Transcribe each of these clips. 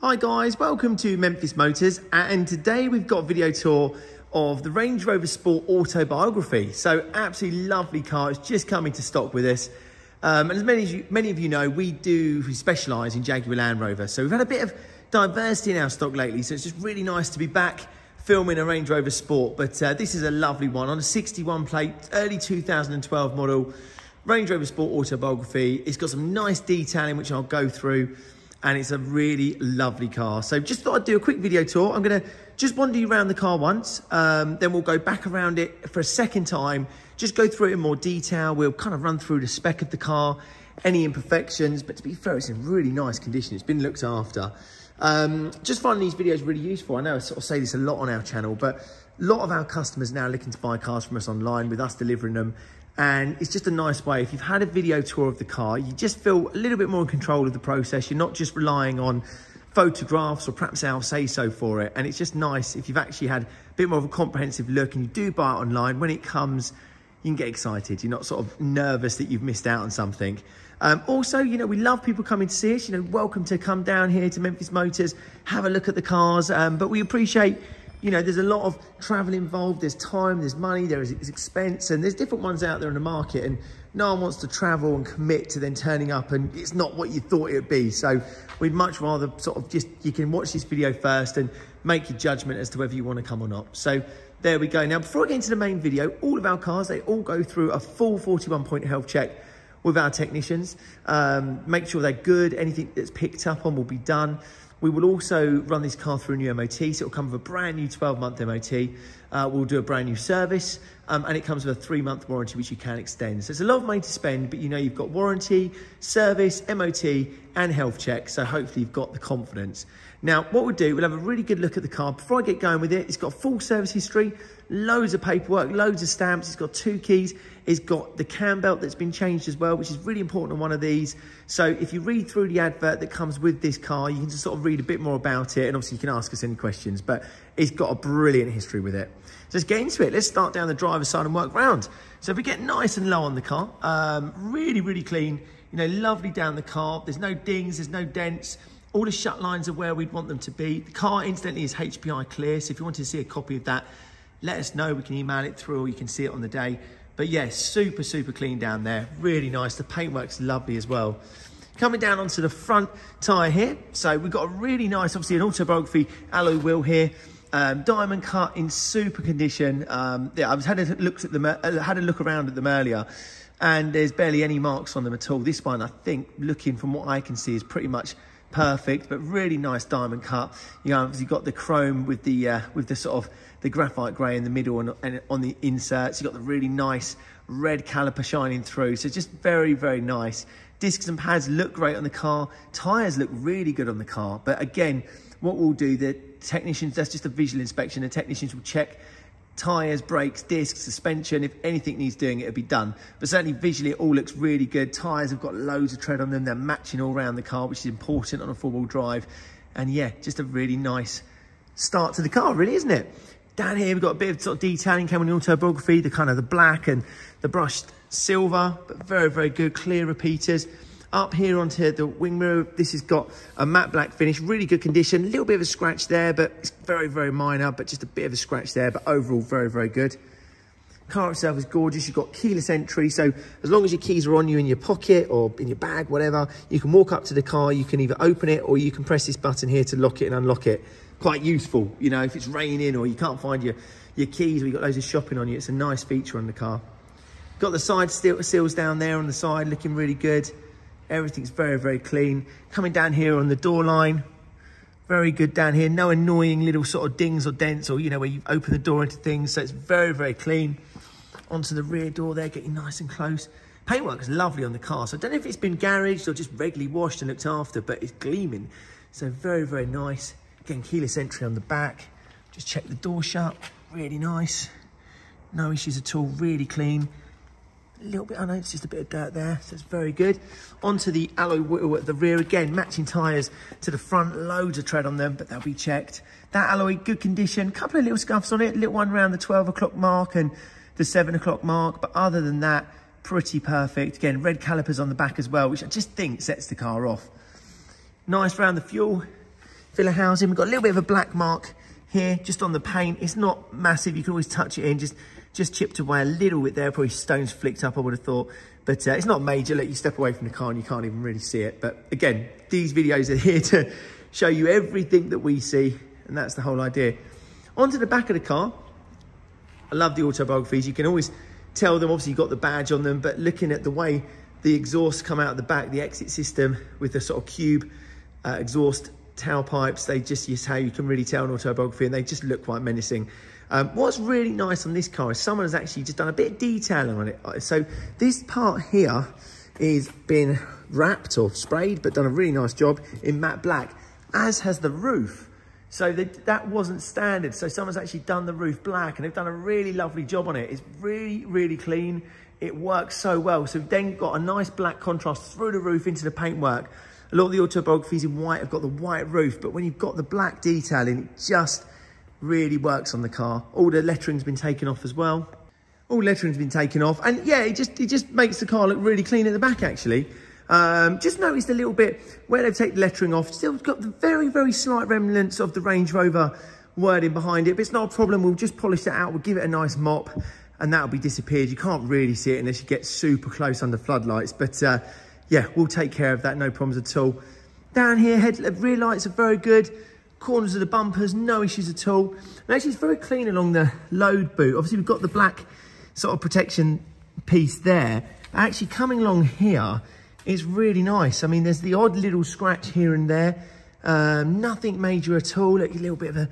Hi guys, welcome to Memphis Motors and today we've got a video tour of the Range Rover Sport Autobiography. So absolutely lovely car, it's just coming to stock with us. Um, and as many, as you, many of you know, we do we specialise in Jaguar Land Rover. So we've had a bit of diversity in our stock lately, so it's just really nice to be back filming a Range Rover Sport. But uh, this is a lovely one on a 61 plate, early 2012 model. Range Rover Sport Autobiography. It's got some nice detailing, which I'll go through and it's a really lovely car. So just thought I'd do a quick video tour. I'm gonna just wander you around the car once, um, then we'll go back around it for a second time, just go through it in more detail. We'll kind of run through the spec of the car, any imperfections, but to be fair, it's in really nice condition. It's been looked after. Um, just finding these videos really useful. I know I sort of say this a lot on our channel, but a lot of our customers now looking to buy cars from us online with us delivering them and it's just a nice way. If you've had a video tour of the car, you just feel a little bit more in control of the process. You're not just relying on photographs or perhaps our say so for it. And it's just nice if you've actually had a bit more of a comprehensive look and you do buy it online, when it comes, you can get excited. You're not sort of nervous that you've missed out on something. Um, also, you know, we love people coming to see us. You know, welcome to come down here to Memphis Motors, have a look at the cars. Um, but we appreciate you know, there's a lot of travel involved. There's time, there's money, there is expense, and there's different ones out there in the market. And no one wants to travel and commit to then turning up and it's not what you thought it would be. So we'd much rather sort of just, you can watch this video first and make your judgment as to whether you want to come or not. So there we go. Now, before I get into the main video, all of our cars, they all go through a full 41 point health check with our technicians. Um, make sure they're good. Anything that's picked up on will be done. We will also run this car through a new MOT, so it'll come with a brand new 12-month MOT. Uh, we'll do a brand new service, um, and it comes with a three-month warranty, which you can extend. So it's a lot of money to spend, but you know you've got warranty, service, MOT, and health check, so hopefully you've got the confidence. Now, what we'll do, we'll have a really good look at the car. Before I get going with it, it's got full service history, loads of paperwork, loads of stamps. It's got two keys. It's got the cam belt that's been changed as well, which is really important on one of these. So if you read through the advert that comes with this car, you can just sort of read a bit more about it. And obviously you can ask us any questions, but it's got a brilliant history with it. So let's get into it. Let's start down the driver's side and work round. So if we get nice and low on the car, um, really, really clean, you know, lovely down the car. There's no dings, there's no dents. All the shut lines are where we'd want them to be. The car incidentally is HPI clear, so if you want to see a copy of that, let us know. We can email it through or you can see it on the day. But yes, super, super clean down there. Really nice. The paintwork's lovely as well. Coming down onto the front tyre here. So we've got a really nice, obviously an autobiography alloy wheel here. Um, diamond cut in super condition. Um, yeah, I was had a look at them, uh, had a look around at them earlier, and there's barely any marks on them at all. This one, I think, looking from what I can see, is pretty much perfect, but really nice diamond cut. You know, you've got the chrome with the uh, with the sort of the graphite grey in the middle and, and on the inserts. You've got the really nice red caliper shining through. So just very, very nice. Discs and pads look great on the car. Tyres look really good on the car. But again, what we'll do, the technicians, that's just a visual inspection. The technicians will check tyres, brakes, discs, suspension. If anything needs doing, it'll be done. But certainly visually, it all looks really good. Tyres have got loads of tread on them. They're matching all around the car, which is important on a four-wheel drive. And yeah, just a really nice start to the car, really, isn't it? Down here, we've got a bit of sort of detailing, came on the autobiography, the kind of the black and the brushed silver, but very, very good, clear repeaters. Up here onto the wing mirror, this has got a matte black finish, really good condition. A little bit of a scratch there, but it's very, very minor, but just a bit of a scratch there, but overall very, very good. Car itself is gorgeous. You've got keyless entry, so as long as your keys are on you in your pocket or in your bag, whatever, you can walk up to the car, you can either open it or you can press this button here to lock it and unlock it. Quite useful, you know, if it's raining or you can't find your, your keys or you've got loads of shopping on you, it's a nice feature on the car. Got the side seals down there on the side, looking really good. Everything's very, very clean. Coming down here on the door line, very good down here. No annoying little sort of dings or dents or, you know, where you open the door into things. So it's very, very clean. Onto the rear door there, getting nice and close. Paintwork is lovely on the car. So I don't know if it's been garaged or just regularly washed and looked after, but it's gleaming. So very, very nice. Again, keyless entry on the back. Just check the door shut. Really nice. No issues at all. Really clean. A little bit, I know it's just a bit of dirt there, so it's very good. Onto the alloy wheel at the rear, again, matching tyres to the front, loads of tread on them, but they'll be checked. That alloy, good condition, a couple of little scuffs on it, a little one around the 12 o'clock mark and the 7 o'clock mark, but other than that, pretty perfect. Again, red calipers on the back as well, which I just think sets the car off. Nice round the fuel. filler housing. We've got a little bit of a black mark here, just on the paint. It's not massive. You can always touch it in, just, just chipped away a little bit there. Probably stones flicked up, I would have thought. But uh, it's not major. Let you step away from the car and you can't even really see it. But again, these videos are here to show you everything that we see. And that's the whole idea. Onto the back of the car. I love the autobiographies. You can always tell them, obviously you've got the badge on them, but looking at the way the exhaust come out the back, the exit system with the sort of cube uh, exhaust tailpipes, they just is how you can really tell an autobiography and they just look quite menacing. Um, what's really nice on this car is someone has actually just done a bit of detailing on it. Uh, so this part here is been wrapped or sprayed, but done a really nice job in matte black, as has the roof. So the, that wasn't standard. So someone's actually done the roof black and they've done a really lovely job on it. It's really, really clean. It works so well. So we've then got a nice black contrast through the roof into the paintwork. A lot of the autobiographies in white have got the white roof, but when you've got the black detailing, it just really works on the car. All the lettering's been taken off as well. All lettering's been taken off. And yeah, it just, it just makes the car look really clean at the back, actually. Um, just noticed a little bit where they've taken the lettering off. Still got the very, very slight remnants of the Range Rover wording behind it, but it's not a problem. We'll just polish that out. We'll give it a nice mop and that'll be disappeared. You can't really see it unless you get super close under floodlights. But uh, yeah, we'll take care of that. No problems at all. Down here, head rear lights are very good. Corners of the bumpers, no issues at all. And actually, it's very clean along the load boot. Obviously, we've got the black sort of protection piece there. Actually, coming along here, it's really nice. I mean, there's the odd little scratch here and there. Um, nothing major at all. Like a little bit of a,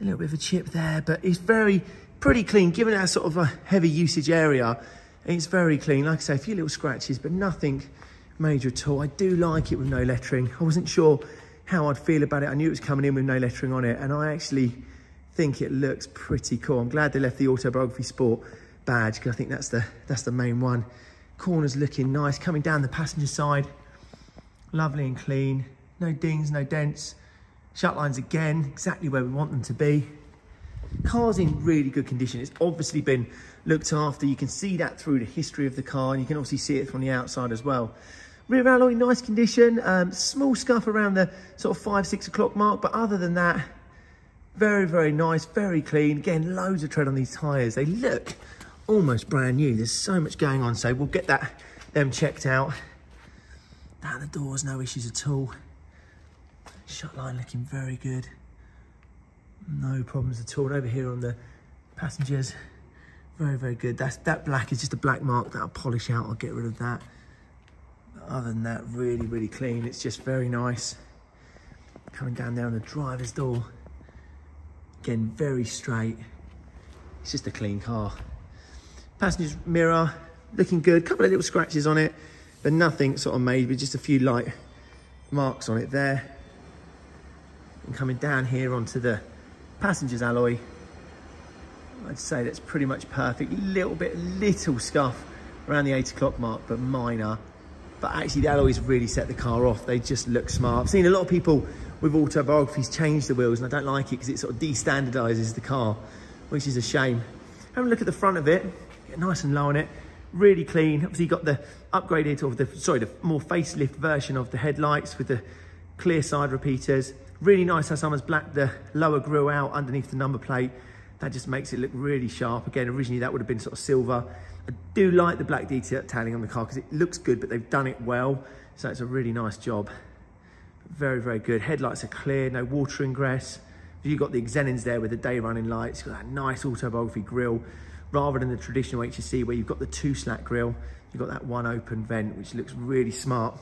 a little bit of a chip there, but it's very pretty clean. Given that sort of a heavy usage area, it's very clean. Like I say, a few little scratches, but nothing major at all. I do like it with no lettering. I wasn't sure how I'd feel about it. I knew it was coming in with no lettering on it, and I actually think it looks pretty cool. I'm glad they left the Autobiography Sport badge because I think that's the that's the main one. Corners looking nice. Coming down the passenger side, lovely and clean. No dings, no dents. Shut lines again, exactly where we want them to be. Car's in really good condition. It's obviously been looked after. You can see that through the history of the car and you can obviously see it from the outside as well. Rear alloy, nice condition. Um, small scuff around the sort of five, six o'clock mark. But other than that, very, very nice, very clean. Again, loads of tread on these tyres. They look almost brand new. There's so much going on. So we'll get that them checked out. Down the doors, no issues at all. Shut line looking very good. No problems at all. over here on the passengers, very, very good. That's That black is just a black mark that I'll polish out. I'll get rid of that. Other than that, really, really clean. It's just very nice. Coming down there on the driver's door. Again, very straight. It's just a clean car. Passenger's mirror, looking good. Couple of little scratches on it, but nothing sort of made, with just a few light marks on it there. And coming down here onto the passenger's alloy, I'd say that's pretty much perfect. Little bit, little scuff around the eight o'clock mark, but minor. But actually the alloys really set the car off. They just look smart. I've seen a lot of people with autobiographies change the wheels and I don't like it because it sort of de-standardizes the car, which is a shame. Have a look at the front of it get nice and low on it, really clean. Obviously, got the upgraded, or the, sorry, the more facelift version of the headlights with the clear side repeaters. Really nice how someone's blacked the lower grille out underneath the number plate. That just makes it look really sharp. Again, originally that would have been sort of silver. I do like the black detailing on the car because it looks good, but they've done it well. So it's a really nice job. Very, very good. Headlights are clear, no water ingress. You've got the Xenons there with the day running lights. You've got that nice autobiography grille rather than the traditional HSE where you've got the two slat grille, you've got that one open vent, which looks really smart.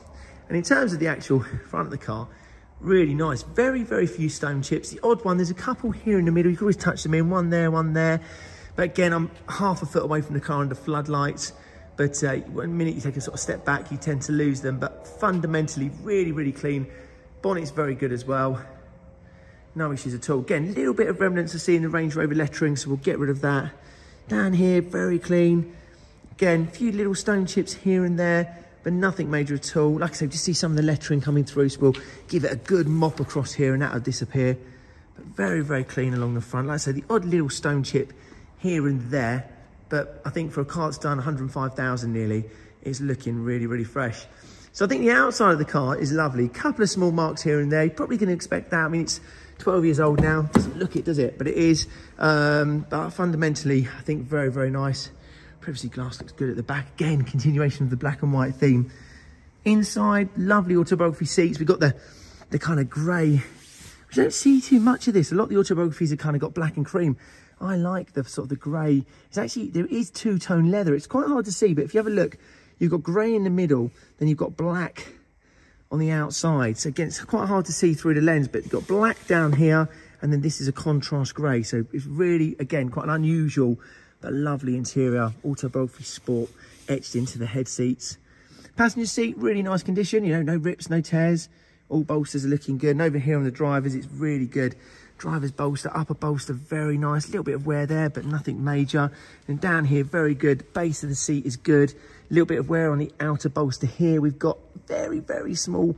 And in terms of the actual front of the car, really nice. Very, very few stone chips. The odd one, there's a couple here in the middle. You can always touch them in, one there, one there. But again, I'm half a foot away from the car under floodlights. But uh, one minute you take a sort of step back, you tend to lose them. But fundamentally, really, really clean. Bonnet's very good as well. No issues at all. Again, a little bit of remnants of seeing the Range Rover lettering, so we'll get rid of that. Down here, very clean. Again, a few little stone chips here and there, but nothing major at all. Like I said, just see some of the lettering coming through, so we'll give it a good mop across here and that'll disappear. But very, very clean along the front. Like I said, the odd little stone chip here and there, but I think for a car that's done 105,000 nearly, it's looking really, really fresh. So I think the outside of the car is lovely. Couple of small marks here and there. You're probably going to expect that. I mean, it's 12 years old now. Doesn't look it, does it? But it is. Um, but fundamentally, I think very, very nice. Privacy glass looks good at the back. Again, continuation of the black and white theme. Inside, lovely autobiography seats. We've got the, the kind of grey. We don't see too much of this. A lot of the autobiographies have kind of got black and cream. I like the sort of the grey. It's actually, there is two-tone leather. It's quite hard to see, but if you have a look, you've got grey in the middle, then you've got black on the outside. So again, it's quite hard to see through the lens, but you've got black down here, and then this is a contrast grey. So it's really, again, quite an unusual but lovely interior. Autobiography Sport etched into the head seats. Passenger seat, really nice condition. You know, no rips, no tears. All bolsters are looking good. And over here on the drivers, it's really good. Driver's bolster, upper bolster, very nice. A little bit of wear there, but nothing major. And down here, very good. Base of the seat is good. A little bit of wear on the outer bolster here. We've got very, very small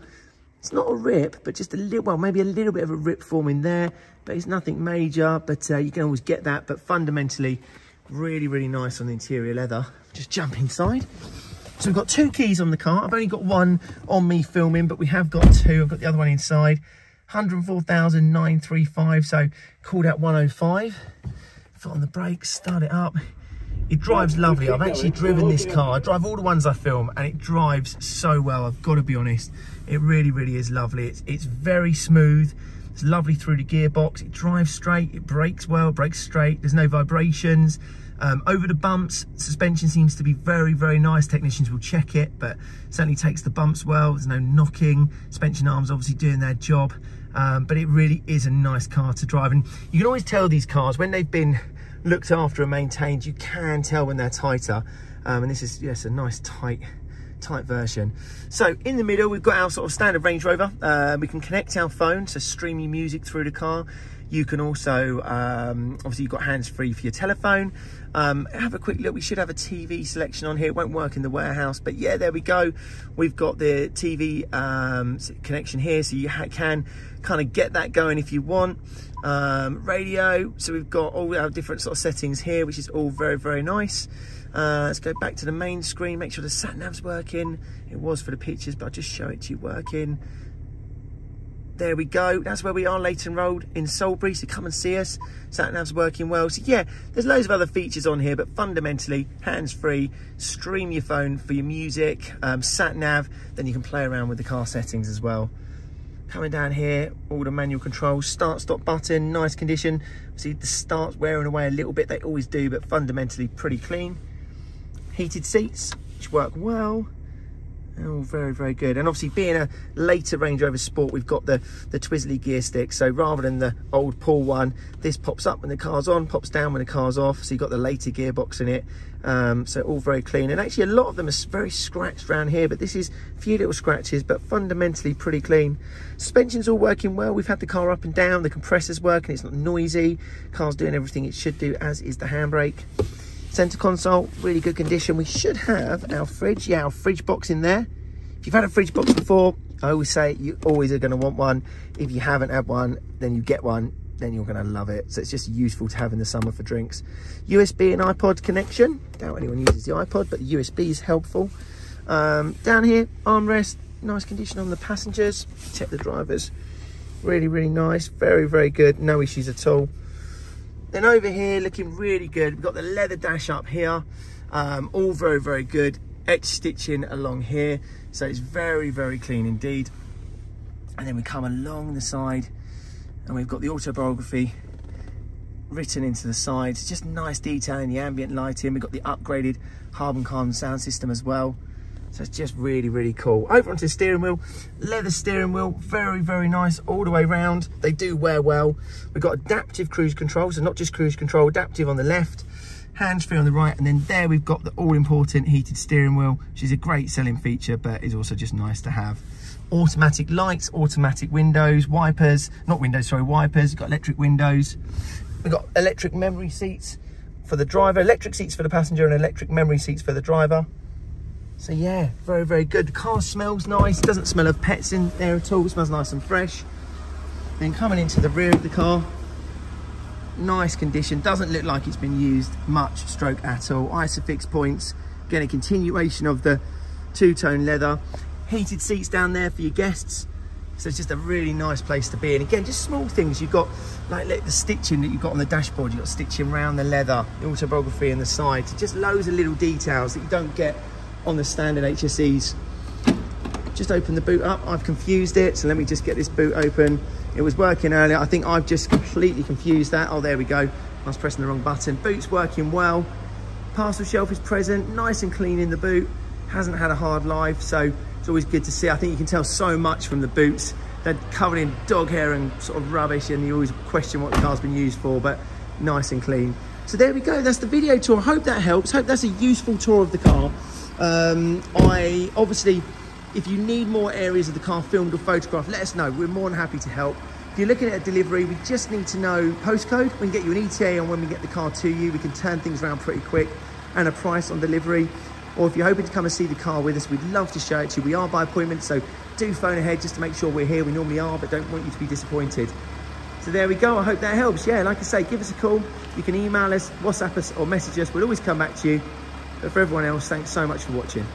it's not a rip, but just a little, well, maybe a little bit of a rip forming there, but it's nothing major, but uh, you can always get that. But fundamentally, really, really nice on the interior leather. Just jump inside. So we've got two keys on the car. I've only got one on me filming, but we have got two. I've got the other one inside. 104,935, so called out 105. Foot on the brakes, start it up. It drives lovely. I've actually driven this car. I drive all the ones I film and it drives so well. I've got to be honest. It really, really is lovely. It's, it's very smooth. It's lovely through the gearbox. It drives straight. It brakes well, brakes straight. There's no vibrations. Um, over the bumps, suspension seems to be very, very nice. Technicians will check it, but certainly takes the bumps well. There's no knocking. Suspension arms obviously doing their job. Um, but it really is a nice car to drive. And you can always tell these cars, when they've been looked after and maintained, you can tell when they're tighter. Um, and this is, yes, a nice tight tight version. So in the middle, we've got our sort of standard Range Rover. Uh, we can connect our phone to stream your music through the car. You can also, um, obviously you've got hands-free for your telephone. Um, have a quick look, we should have a TV selection on here. It won't work in the warehouse, but yeah, there we go. We've got the TV um, connection here, so you can kind of get that going if you want. Um, radio, so we've got all our different sort of settings here, which is all very, very nice. Uh, let's go back to the main screen, make sure the sat nav's working. It was for the pictures, but I'll just show it to you working. There we go. That's where we are, Leighton Road in Salisbury. So come and see us. Sat nav's working well. So yeah, there's loads of other features on here, but fundamentally hands-free. Stream your phone for your music, um, sat nav. Then you can play around with the car settings as well. Coming down here, all the manual controls, start stop button, nice condition. See the start's wearing away a little bit, they always do, but fundamentally pretty clean heated seats, which work well. Oh, very, very good. And obviously being a later Range Rover Sport, we've got the, the Twizzly gear stick. So rather than the old pull one, this pops up when the car's on, pops down when the car's off. So you've got the later gearbox in it. Um, so all very clean. And actually a lot of them are very scratched around here, but this is a few little scratches, but fundamentally pretty clean. Suspension's all working well. We've had the car up and down, the compressor's working, it's not noisy. Car's doing everything it should do, as is the handbrake. Center console, really good condition. We should have our fridge, yeah, our fridge box in there. If you've had a fridge box before, I always say you always are gonna want one. If you haven't had one, then you get one, then you're gonna love it. So it's just useful to have in the summer for drinks. USB and iPod connection. Doubt anyone uses the iPod, but the USB is helpful. Um, down here, armrest, nice condition on the passengers. Check the drivers. Really, really nice. Very, very good. No issues at all. Then over here, looking really good. We've got the leather dash up here. Um, all very, very good. Etch stitching along here. So it's very, very clean indeed. And then we come along the side and we've got the autobiography written into the sides. Just nice detail in the ambient lighting. We've got the upgraded Harman Kardon sound system as well. So it's just really, really cool. Over onto the steering wheel, leather steering wheel, very, very nice all the way round. They do wear well. We've got adaptive cruise control, so not just cruise control, adaptive on the left, hands-free on the right, and then there we've got the all-important heated steering wheel, which is a great selling feature, but is also just nice to have. Automatic lights, automatic windows, wipers, not windows, sorry, wipers, We've got electric windows. We've got electric memory seats for the driver, electric seats for the passenger and electric memory seats for the driver. So yeah, very, very good. The car smells nice. Doesn't smell of pets in there at all. It smells nice and fresh. Then coming into the rear of the car, nice condition. Doesn't look like it's been used much stroke at all. Isofix points. Again, a continuation of the two-tone leather. heated seats down there for your guests. So it's just a really nice place to be. And again, just small things. You've got like, like the stitching that you've got on the dashboard. You've got stitching around the leather, the autobiography in the sides. Just loads of little details that you don't get on the standard HSEs. Just open the boot up. I've confused it. So let me just get this boot open. It was working earlier. I think I've just completely confused that. Oh, there we go. I was pressing the wrong button. Boot's working well. Parcel shelf is present. Nice and clean in the boot. Hasn't had a hard life. So it's always good to see. I think you can tell so much from the boots. They're covered in dog hair and sort of rubbish and you always question what the car's been used for, but nice and clean. So there we go, that's the video tour. I hope that helps. Hope that's a useful tour of the car. Um, I obviously, if you need more areas of the car filmed or photographed, let us know. We're more than happy to help. If you're looking at a delivery, we just need to know postcode. We can get you an ETA on when we get the car to you. We can turn things around pretty quick and a price on delivery or if you're hoping to come and see the car with us, we'd love to show it to you. We are by appointment, so do phone ahead just to make sure we're here. We normally are, but don't want you to be disappointed. So there we go. I hope that helps. Yeah, like I say, give us a call. You can email us, WhatsApp us, or message us. We'll always come back to you. But for everyone else, thanks so much for watching.